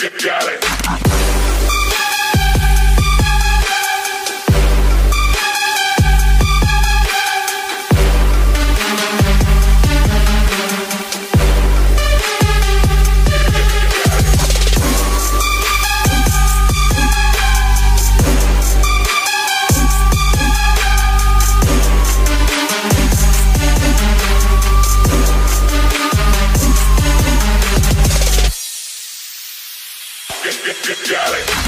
get down. you got it.